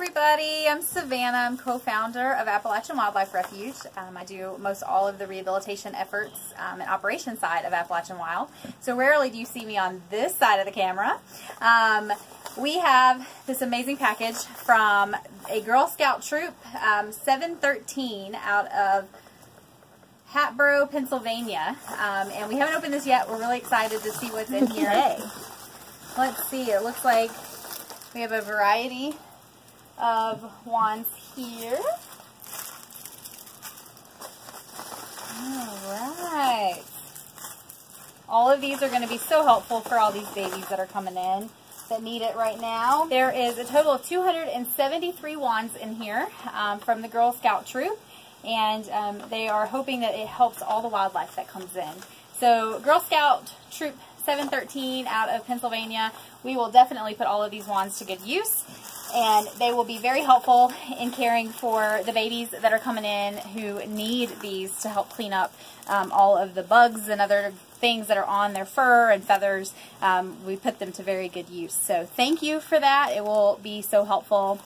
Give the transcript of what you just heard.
everybody. I'm Savannah. I'm co-founder of Appalachian Wildlife Refuge. Um, I do most all of the rehabilitation efforts um, and operation side of Appalachian Wild. So rarely do you see me on this side of the camera. Um, we have this amazing package from a Girl Scout troop, um, 713 out of Hatboro, Pennsylvania. Um, and we haven't opened this yet. We're really excited to see what's in here. Let's see. It looks like we have a variety of wands here. Alright. All of these are going to be so helpful for all these babies that are coming in that need it right now. There is a total of 273 wands in here um, from the Girl Scout troop and um, they are hoping that it helps all the wildlife that comes in. So Girl Scout Troop 713 out of Pennsylvania, we will definitely put all of these wands to good use and they will be very helpful in caring for the babies that are coming in who need these to help clean up um, all of the bugs and other things that are on their fur and feathers. Um, we put them to very good use. So thank you for that. It will be so helpful.